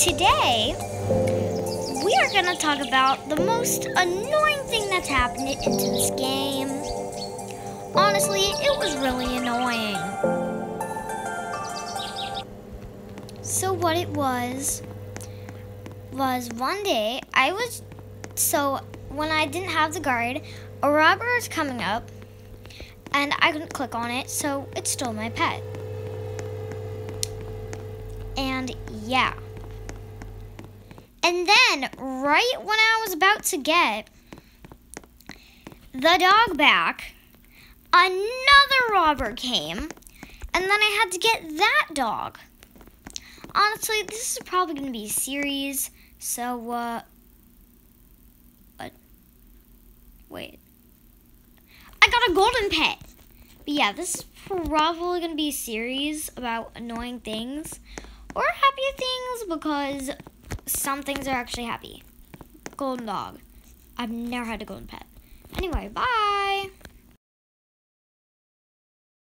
today we are going to talk about the most annoying thing that's happened into this game. Honestly, it was really annoying. So, what it was was one day I was so when I didn't have the guard, a robber was coming up and I couldn't click on it, so it stole my pet. And yeah. And then, right when I was about to get the dog back, another robber came, and then I had to get that dog. Honestly, this is probably going to be a series, so, uh, what? Wait. I got a golden pet. But yeah, this is probably going to be a series about annoying things or happy things because some things are actually happy. Golden dog. I've never had a golden pet. Anyway, bye.